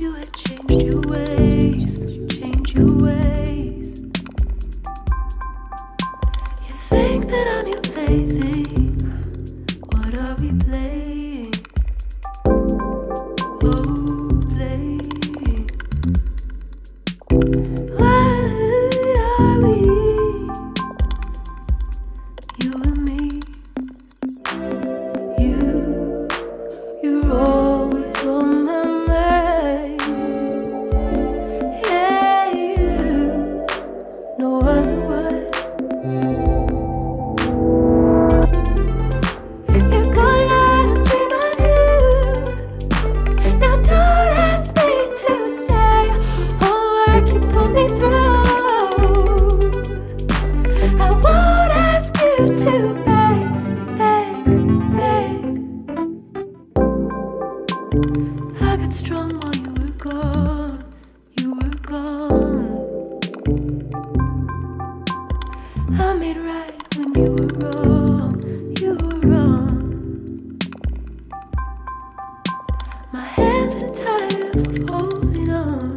you had changed your ways, changed your ways. You think that I'm your plaything. you to beg, beg. I got strong while you were gone, you were gone. I made right when you were wrong, you were wrong. My hands are tired of holding on.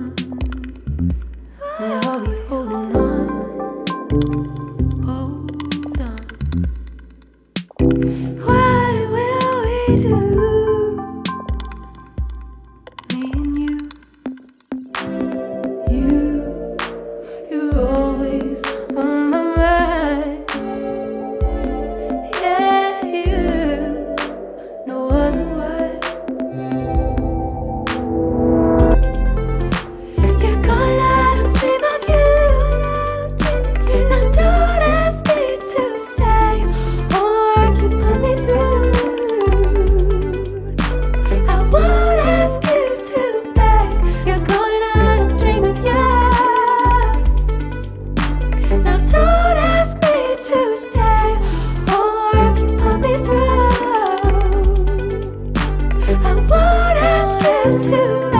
I won't ask you to.